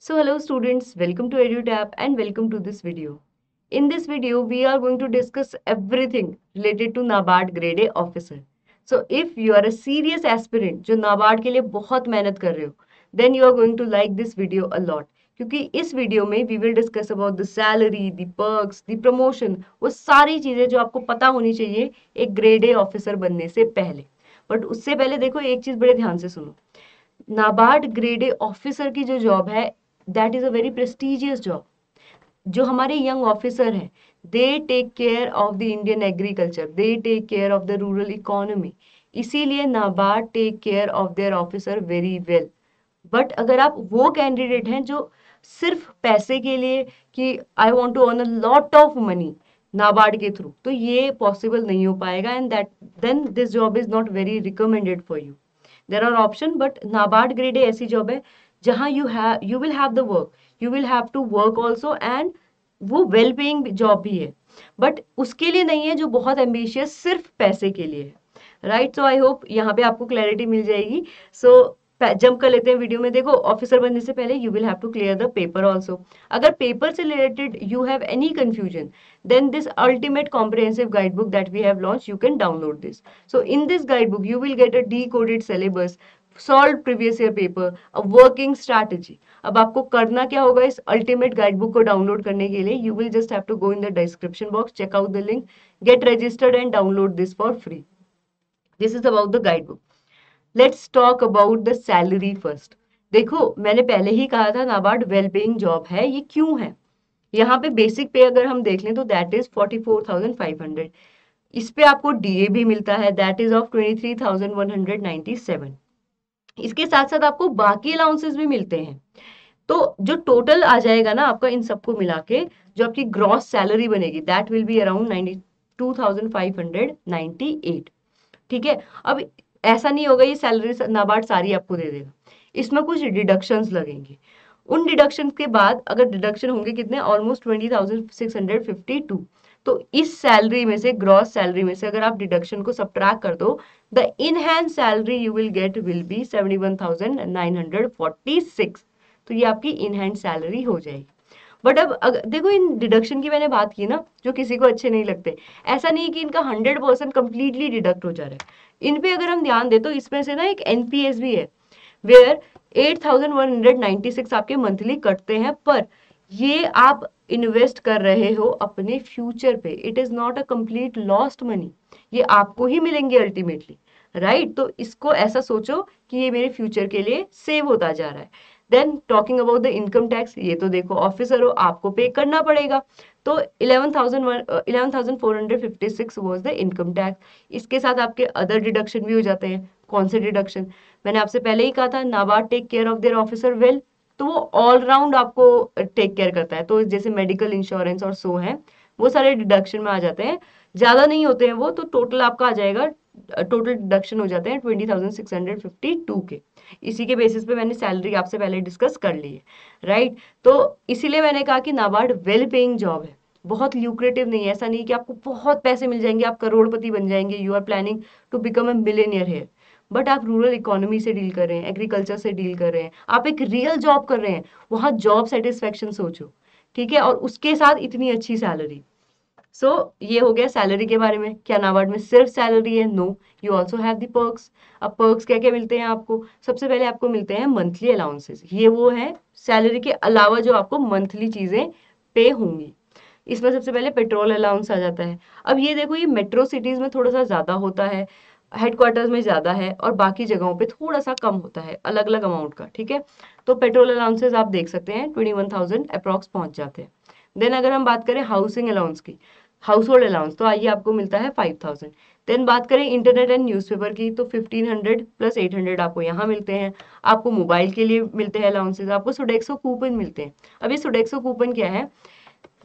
So hello students, welcome to EduTap and welcome to this video. In this video, we are going to discuss everything related to NABARD grade A officer. So if you are a serious aspirant जो NABARD के लिए बहुत मेहनत कर रहे हो, then you are going to like this video a lot. क्योंकि इस वीडियो में we will discuss about the salary the perks the promotion वो सारी चीज़ें जो आपको पता होनी चाहिए एक ग्रेड ए ऑफिसर बनने से पहले बट उससे पहले देखो एक चीज़ बड़े ध्यान से सुनो नाबार्ड ग्रेड ए ऑफिसर की जो जॉब है that is a very prestigious job जो हमारे यंग ऑफिसर हैं they take care of the Indian agriculture they take care of the rural economy इसीलिए NABARD take care of their officer very well but अगर आप वो candidate हैं जो सिर्फ़ पैसे के लिए कि I want to earn a lot of money NABARD के थ्रू तो ये पॉसिबल नहीं हो पाएगा and that then this job is not very recommended for you there are option but NABARD grade ऐसी जॉब है जहाँ you have you will have the work you will have to work also and वो well paying job भी है। But उसके लिए नहीं है जो बहुत एम्बिशियस सिर्फ़ पैसे के लिए है। राइट सो आई होप यहाँ पे आपको क्लैरिटी मिल जाएगी। सो so, जंप कर लेते हैं वीडियो में। देखो ऑफिसर बनने से पहले you will have to clear the paper also अगर पेपर से related you have any confusion then this ultimate comprehensive guide book that we have launch you can download this so in this guide book you will get a decoded syllabus solve previous year paper a working strategy अब आपको करना क्या होगा इस ultimate guide book को download करने के लिए you will just have to go in the description box check out the link get registered and download this for free this is about the guide book let's talk about the salary first देखो, मैंने पहले ही कहा था NABARD well paying job है, ये क्यों है? यहाँ पे बेसिक पे अगर हम देख लें तो that is forty four thousand five hundred इस पे आपको डीए भी मिलता है that is of twenty three thousand one hundred ninety seven इसके साथ साथ आपको बाकी अलाउंसेस भी मिलते हैं। तो जो टोटल आ जाएगा ना आपका इन सबको मिला के, जो आपकी ग्रॉस सैलरी बनेगी that will be around ninety two thousand five hundred eight ठीक है? अब ऐसा नहीं होगा ये सैलरी नाबार्ड सारी आपको दे देगा। इसमें कुछ डिडक्शंस लगेंगे। उन डिडक्शन के बाद अगर डिडक्शन होंगे कितने? Almost twenty thousand six hundred fifty two तो इस सैलरी में से ग्रॉस सैलरी में से अगर आप डिडक्शन को सब कर दो the in hand salary you will get will be seventy one thousand nine hundred forty six तो ये आपकी इन हैंड सैलरी हो जाएगी। बट अब अगर देखो इन डिडक्शन की मैंने बात की ना, जो किसी को अच्छे नहीं लगते। ऐसा नहीं कि इनका हंड्रेड परसेंट कंप्लीटली डिडक्ट हो जा रहा है। इन पे अगर हम ध्यान दें तो इसमें से ना एक एनपीएस भी है वेयर 8196 आपके मंथली कटते हैं पर ये आप इन्वेस्ट कर रहे हो अपने फ्यूचर पे. It is not a complete lost money ये आपको ही मिलेंगे अल्टीमेटली राइट right? तो इसको ऐसा सोचो कि ये मेरे फ्यूचर के लिए सेव होता जा रहा है. Then talking about the income tax ये तो देखो ऑफिसर हो आपको पे करना पड़ेगा. तो 11,000 11,456 वाज द इनकम टैक्स इसके साथ आपके अदर डिडक्शन भी हो जाते हैं. कौन से डिडक्शन मैंने आपसे पहले ही कहा था NABARD take care of their officer well तो वो ऑलराउंड आपको टेक केयर करता है। तो जैसे मेडिकल इंश्योरेंस और सो है, वो सारे डिडक्शन में आ जाते हैं। ज़्यादा नहीं होते हैं वो तो टोटल आपका आ जाएगा टोटल डिडक्शन हो जाते हैं twenty thousand six hundred fifty two के। इसी के बेसिस पे मैंने सैलरी आपसे पहले डिस्कस कर ली है राइट तो इसीलिए मैंने कहा कि नाबार्ड वेल पेइंग जॉब है। बहुत ल्यूक्रेटिव नहीं है। ऐसा नहीं कि आपको बहुत पैसे मिल जाएँगे, आप करोड़पति बन जाएँगे you are planning to become a millionaire है बट आप रूरल इकोनॉमी से डील कर रहे हैं एग्रीकल्चर से डील कर रहे हैं आप एक रियल जॉब कर रहे हैं वहाँ जॉब सेटिस्फेक्शन सोचो ठीक है? और उसके साथ इतनी अच्छी सैलरी सो so, ये हो गया सैलरी के बारे में क्या नाबार्ड में सिर्फ़ सैलरी है? No you also have the perks अब पर्क्स क्या क्या मिलते हैं आपको? सबसे पहले आपको मिलते हैं मंथली अलाउंसेस ये वो है सैलरी के अलावा जो आपको मंथली चीज़ें पे होंगी। इसमें सबसे पहले पेट्रोल अलाउंस आ जाता है। अब ये देखो ये मेट्रो सिटीज़ में थोड़ा सा ज़्यादा होता है। हेडक्वार्टर्स में ज़्यादा है और बाकी जगहों पे थोड़ा सा कम होता है अलग अलग अमाउंट का, ठीक है? तो पेट्रोल अलाउंसेज आप देख सकते हैं ट्वेंटी वन थाउज़ेंड अप्रॉक्स पहुँच जाते हैं। देन अगर हम बात करें हाउसिंग अलाउंस की हाउस होल्ड अलाउंस तो आइए आपको मिलता है फाइव थाउज़ेंड देन बात करें इंटरनेट एंड न्यूज़पेपर की तो fifteen hundred plus eight hundred आपको यहाँ मिलते हैं। आपको मोबाइल के लिए मिलते हैं अलाउंसेज आपको सोडेक्सो कूपन मिलते हैं। अब ये सोडेक्सो कूपन क्या है?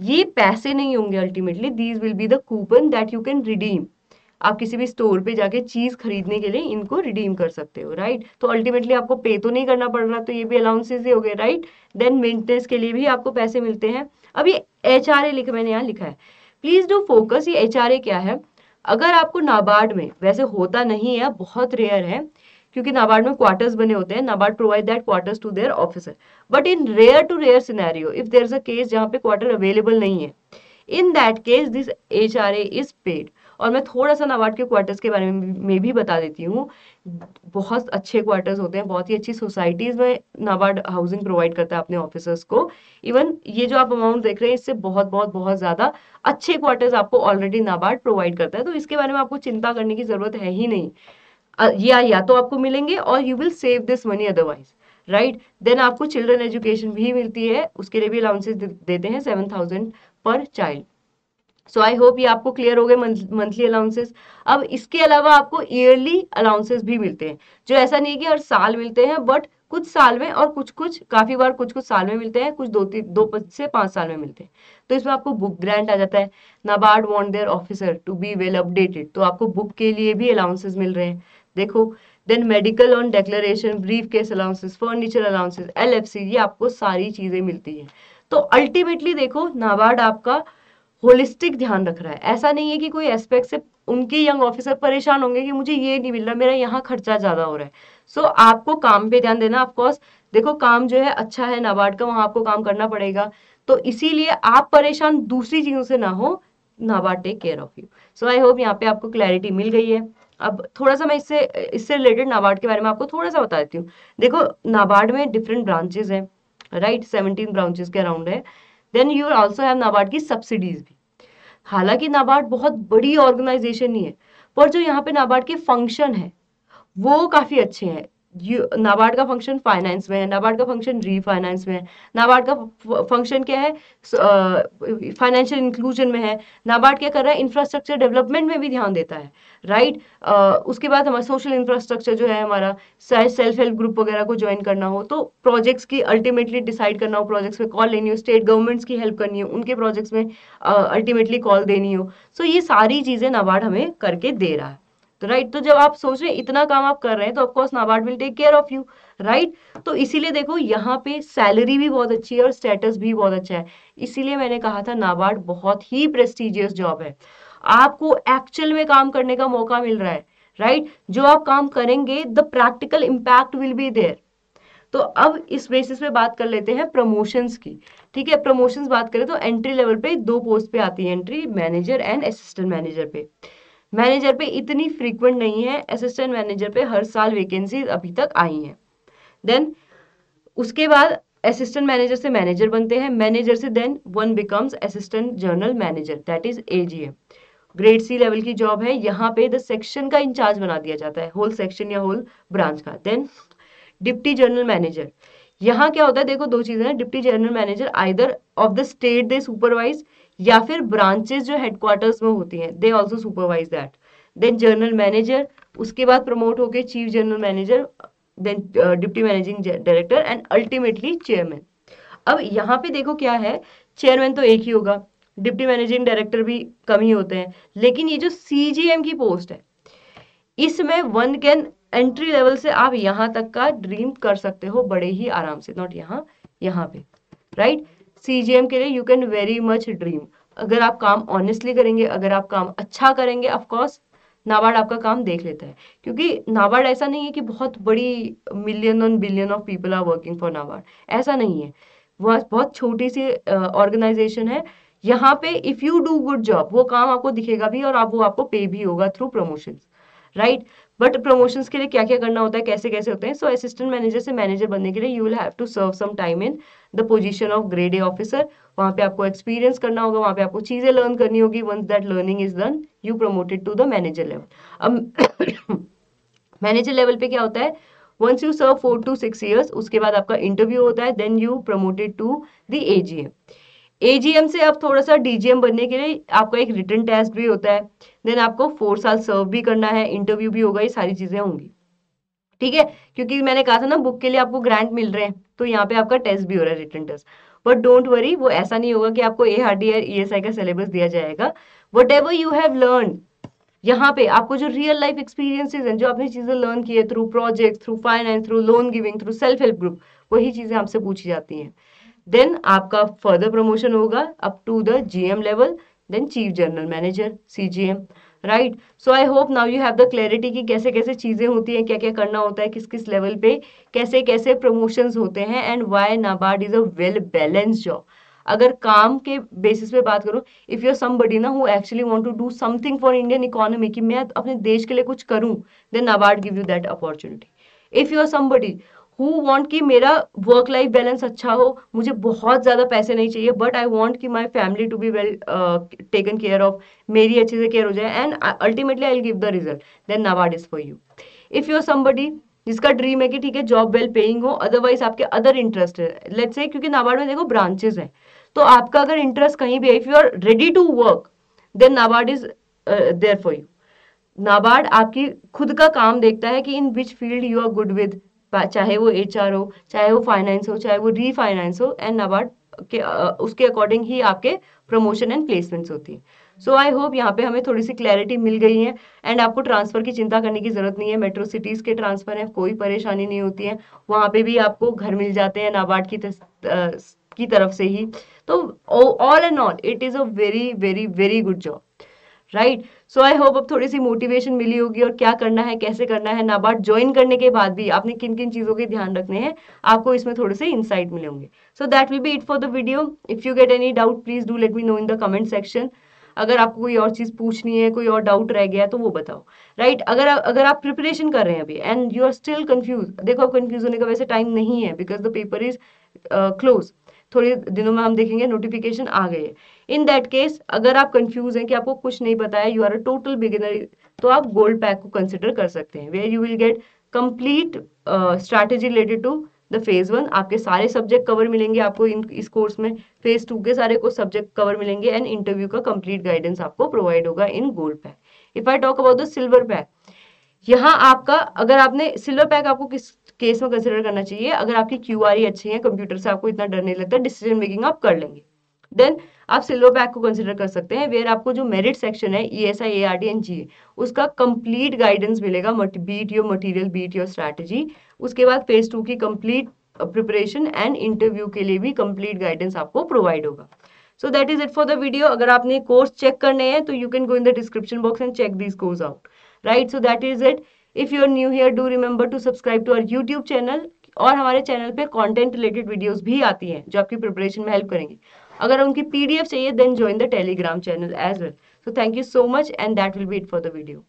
ये पैसे नहीं होंगे ultimately these will be the coupon that you can redeem आप किसी भी स्टोर पे जाके चीज़ खरीदने के लिए इनको रिडीम कर सकते हो राइट तो अल्टीमेटली आपको पे तो नहीं करना पड़ रहा तो ये भी अलाउंसेज ही हो गए राइट देन मेंटेनेंस के लिए भी आपको पैसे मिलते हैं। अब ये एच आर मैंने यहाँ लिखा है। प्लीज़ डू फोकस ये एच क्या है? अगर आपको नाबार्ड में, वैसे होता नहीं है, बहुत रेयर है, क्योंकि नाबार्ड में क्वार्टर्स बने होते हैं, NABARD provide that quarters to their officer but in rare to rare scenario if there is a case जहाँ पे क्वार्टर अवेलेबल नहीं है in that case this H R A is paid और मैं थोड़ा सा नाबार्ड के क्वार्टर्स के बारे में भी बता देती हूँ। बहुत अच्छे क्वार्टर्स होते हैं, बहुत ही अच्छी सोसाइटीज में नाबार्ड हाउसिंग प्रोवाइड करता है अपने ऑफिसर्स को। इवन ये जो आप अमाउंट देख रहे हैं, इससे बहुत बहुत बहुत ज़्यादा अच्छे क्वार्टर्स आपको ऑलरेडी नाबार्ड प्रोवाइड करता है। तो इसके बारे में आपको चिंता करने की ज़रूरत है ही नहीं। या या तो आपको मिलेंगे और you will save this money otherwise right then आपको चिल्ड्रन एजुकेशन भी मिलती है, उसके लिए भी अलाउंसेस देते हैं seven thousand per child so I hope ये आपको क्लियर हो गए मंथली अलाउंसेस अब इसके अलावा आपको ईयरली अलाउंसेस भी मिलते हैं, जो ऐसा नहीं कि हर साल मिलते हैं बट कुछ साल में और कुछ कुछ काफ़ी बार कुछ कुछ साल में मिलते हैं, कुछ दो तीन दो से पाँच साल में मिलते हैं। तो इसमें आपको बुक ग्रांट आ जाता है। NABARD want their officer to be well updated तो आपको बुक के लिए भी अलाउंसेस मिल रहे हैं। देखो then medical on declaration briefcase allowances furniture allowances L ये आपको सारी चीज़ें मिलती है। तो अल्टीमेटली देखो नाबार्ड आपका होलिस्टिक ध्यान रख रहा है। ऐसा नहीं है कि कोई एस्पेक्ट से उनके यंग ऑफिसर परेशान होंगे कि मुझे ये नहीं मिल रहा मेरा यहाँ खर्चा ज़्यादा हो रहा है। सो so, आपको काम पे ध्यान देना ऑफकोर्स देखो काम जो है अच्छा है नाबार्ड का वहाँ आपको काम करना पड़ेगा। तो इसीलिए आप परेशान दूसरी चीज़ों से ना हो NABARD take care of you so I hope यहाँ पे आपको क्लैरिटी मिल गई है। अब थोड़ा सा मैं इससे इससे रिलेटेड नाबार्ड के बारे में आपको थोड़ा सा बता देती हूँ। देखो नाबार्ड में डिफरेंट ब्रांचेस हैं राइट सेवनटीन ब्रांचेस के अराउंड है। Then you also have NABARD की सब्सिडीज भी। हालाँकि नाबार्ड बहुत बड़ी ऑर्गेनाइजेशन ही है, पर जो यहाँ पे नाबार्ड के फ़ंक्शन है, वो काफ़ी अच्छे हैं। नाबार्ड का फ़ंक्शन फाइनेंस में है नाबार्ड का फ़ंक्शन रीफाइनेंस में है. नाबार्ड का फ़ंक्शन क्या है? फाइनेंशियल uh, इंक्लूजन में है. नाबार्ड क्या कर रहा है? इंफ्रास्ट्रक्चर डेवलपमेंट में भी ध्यान देता है. Right right? uh, उसके बाद हमारा सोशल इंफ्रास्ट्रक्चर जो है हमारा सेल्फ हेल्प ग्रुप वगैरह को ज्वाइन करना हो तो प्रोजेक्ट्स की अल्टीमेटली डिसाइड करना हो प्रोजेक्ट्स में कॉल लेनी हो स्टेट गवर्नमेंट्स की हेल्प करनी हो उनके प्रोजेक्ट्स में अल्टीमेटली uh, कॉल देनी हो. सो so ये सारी चीज़ें नाबार्ड हमें करके दे रहा है. तो राइट तो जब आप सोच रहे हैं, इतना काम आप कर रहे हैं तो of course NABARD will take care of you right तो इसीलिए देखो, यहाँ पे सैलरी भी बहुत अच्छी है और स्टेटस भी बहुत अच्छा है। इसीलिए मैंने कहा था नाबार्ड बहुत ही प्रेस्टिजियस जॉब है। आपको एक्चुअल में काम करने का मौका मिल रहा है राइट right? जो आप काम करेंगे the practical impact will be there तो अब इस बेसिस पे बात कर लेते हैं प्रमोशंस की। ठीक है प्रमोशंस बात करें तो एंट्री लेवल पे दो पोस्ट पे आती है entry manager and assistant manager पे। मैनेजर पे इतनी फ्रीक्वेंट नहीं है असिस्टेंट मैनेजर पे हर साल वैकेंसी अभी तक आई हैं। देन उसके बाद असिस्टेंट मैनेजर से मैनेजर बनते हैं। मैनेजर से then one becomes assistant general manager that is AGM grade C level की जॉब है, यहाँ पे द सेक्शन का इंचार्ज बना दिया जाता है होल सेक्शन या होल ब्रांच का। देन डिप्टी जनरल मैनेजर यहाँ क्या होता है, देखो दो चीज़ें हैं deputy general manager either of the state they supervise या फिर ब्रांचेस जो हेडक्वार्टर्स में होती हैं they also supervise that then general manager उसके बाद प्रमोट होके chief general manager then deputy managing director and ultimately chairman अब यहाँ पे देखो क्या है चेयरमैन तो एक ही होगा डिप्टी मैनेजिंग डायरेक्टर भी कम ही होते हैं, लेकिन ये जो सीजीएम की पोस्ट है, इसमें वन कैन एंट्री लेवल से आप यहाँ तक का ड्रीम कर सकते हो बड़े ही आराम से नॉट यहाँ यहाँ पे राइट right? सीजीएम के लिए you can very much dream अगर आप काम ऑनेस्टली करेंगे, अगर आप काम अच्छा करेंगे ऑफकोर्स नाबार्ड आपका काम देख लेता है। क्योंकि नाबार्ड ऐसा नहीं है कि बहुत बड़ी million on billion of people are working for NABARD ऐसा नहीं है। वह बहुत छोटी सी ऑर्गेनाइजेशन है। यहाँ पे if you do good job वो काम आपको दिखेगा भी और आप, वो आपको पे भी होगा through promotion right but promotions के लिए क्या क्या करना होता है कैसे कैसे होते हैं? सो असिस्टेंट मैनेजर से मैनेजर बनने के लिए you will have to serve some time in the position of grade A officer वहाँ पे आपको एक्सपीरियंस करना होगा, वहाँ पे आपको चीज़ें लर्न करनी होगी. Once that learning is done you promoted to the manager level अब मैनेजर लेवल पे क्या होता है? Once you serve four to six years उसके बाद आपका इंटरव्यू होता है then you promoted to the AGM AGM से अब थोड़ा सा डीजीएम बनने के लिए आपका एक रिटर्न टेस्ट भी होता है। देन आपको फोर साल सर्व भी करना है इंटरव्यू भी होगा, ये सारी चीज़ें होंगी। ठीक है? क्योंकि मैंने कहा था ना बुक के लिए आपको ग्रांट मिल रहे हैं तो यहाँ पे आपका टेस्ट भी हो रहा है return test but don't worry वो ऐसा नहीं होगा कि आपको A R D E S I का सिलेबस दिया जाएगा। Whatever you have learn यहाँ पे आपको जो रियल लाइफ एक्सपीरियंसेस हैं, जो आपने चीज़ें लर्न की है through project through finance through loan giving through self help group वही चीज़ें आपसे पूछी जाती हैं। देन आपका फर्दर प्रमोशन होगा up to the GM level then chief general manager CGM right so I hope now you have the clarity कि कैसे कैसे चीज़ें होती हैं क्या क्या करना होता है किस किस लेवल पे, कैसे कैसे प्रमोशंस होते हैं and why NABARD is a well balance job अगर काम के बेसिस पे बात करूँ इफ़ यूर समबडी ना who actually want to do something for Indian economy कि मैं अपने देश के लिए कुछ करूँ then NABARD give you that opportunity if you are somebody who want कि मेरा वर्क लाइफ बैलेंस अच्छा हो? मुझे बहुत ज़्यादा पैसे नहीं चाहिए बट आई वॉन्ट कि my family to be well taken care of मेरी अच्छे से केयर हो जाए and ultimately I give the result then NABARD is for you if you are somebody जिसका ड्रीम है कि ठीक है जॉब वेल पेइंग हो अदरवाइज़ आपके अदर इंटरेस्ट है लेट्स से क्योंकि नाबार्ड में देखो ब्रांचेस हैं तो आपका अगर इंटरेस्ट कहीं भी है if you are ready to work then NABARD is there for you NABARD आपकी खुद का काम देखता है कि in which field you are good with चाहे वो एचआर हो, चाहे वो फाइनेंस हो, चाहे वो रीफाइनेंस हो एंड नाबार्ड के उसके अकॉर्डिंग ही आपके प्रमोशन एंड प्लेसमेंट्स होती है। सो आई होप यहाँ पे हमें थोड़ी सी क्लैरिटी मिल गई है एंड आपको ट्रांसफ़र की चिंता करने की ज़रूरत नहीं है। मेट्रो सिटीज़ के ट्रांसफ़र है, कोई परेशानी नहीं होती है। वहाँ पे भी आपको घर मिल जाते हैं नाबार्ड की की तरफ़ से ही। तो all and all it is a very very very good job right so I hope अब थोड़ी सी मोटिवेशन मिली होगी और क्या करना है, कैसे करना है नाबार्ड ज्वाइन करने के बाद भी आपने किन किन चीज़ों के ध्यान रखने हैं, आपको इसमें थोड़े से इंसाइट मिले होंगे। So that will be it for the video if you get any doubt please do let me know in the comment section अगर आपको कोई और चीज़ पूछनी है, कोई और डाउट रह गया तो वो बताओ। Right right? अगर अगर आप प्रिपरेशन कर रहे हैं अभी and you are still confuse देखो कंफ्यूज होने का वैसे टाइम नहीं है because the paper is close थोड़े दिनों में हम देखेंगे नोटिफिकेशन आ गए। इन दैट केस अगर आप कंफ्यूज हैं कि आपको कुछ नहीं पता है you are a total beginner तो आप गोल्ड पैक को कंसिडर कर सकते हैं where you will get complete strategy related to the phase one आपके सारे सब्जेक्ट कवर मिलेंगे आपको इन, इस कोर्स में। फ़ेज़ टू के सारे को सब्जेक्ट कवर मिलेंगे एंड इंटरव्यू का कंप्लीट गाइडेंस आपको प्रोवाइड होगा in gold pack if I talk about the silver pack यहाँ आपका, अगर आपने सिल्वर पैक आपको किस केस में कंसिडर करना चाहिए, अगर आपकी क्यू अच्छी है कंप्यूटर से आपको इतना डर नहीं लगता डिसीज़न मेकिंग आप कर लेंगे। देन आप सिल्वर पैक को कंसिडर कर सकते हैं वेयर आपको जो मेरिट सेक्शन है E S I A R D N G उसका कंप्लीट गाइडेंस मिलेगा beat your material beat your strategy उसके बाद फ़ेज़ टू की कंप्लीट प्रिपरेशन एंड इंटरव्यू के लिए भी कंप्लीट गाइडेंस आपको प्रोवाइड होगा। So that is it for the video अगर आपने कोर्स चेक करने हैं तो you can go in the description box and check this course out right so that is it if you are new here do remember to subscribe to our YouTube channel और हमारे channel पे content related videos भी आती हैं, जो आपकी preparation में help करेंगे। अगर उनकी पीडीएफ चाहिए then join the Telegram channel as well so thank you so much and that will be it for the video